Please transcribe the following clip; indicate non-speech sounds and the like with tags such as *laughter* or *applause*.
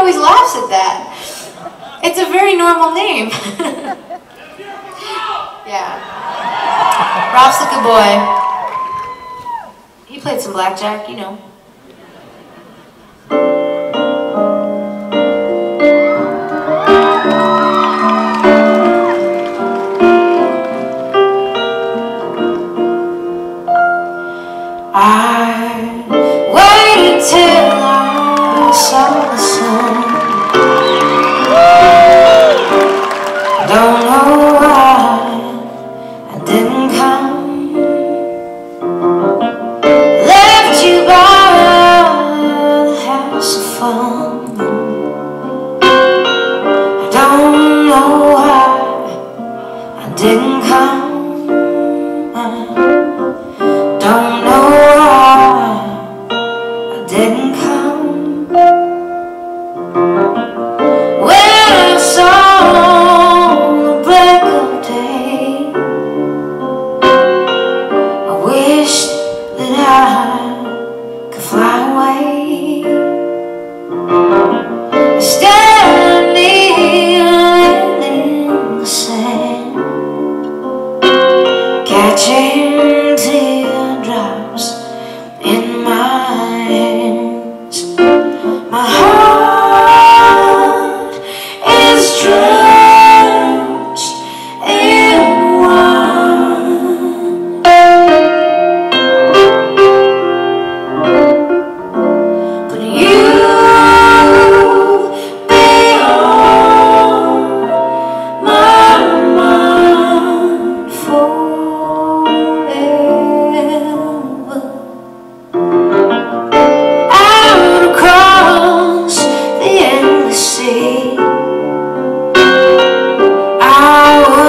always laughs at that. It's a very normal name. *laughs* yeah. Ralph's a good boy. He played some blackjack, you know. I waited till I didn't come. Left you by the house of fun. James. Oh.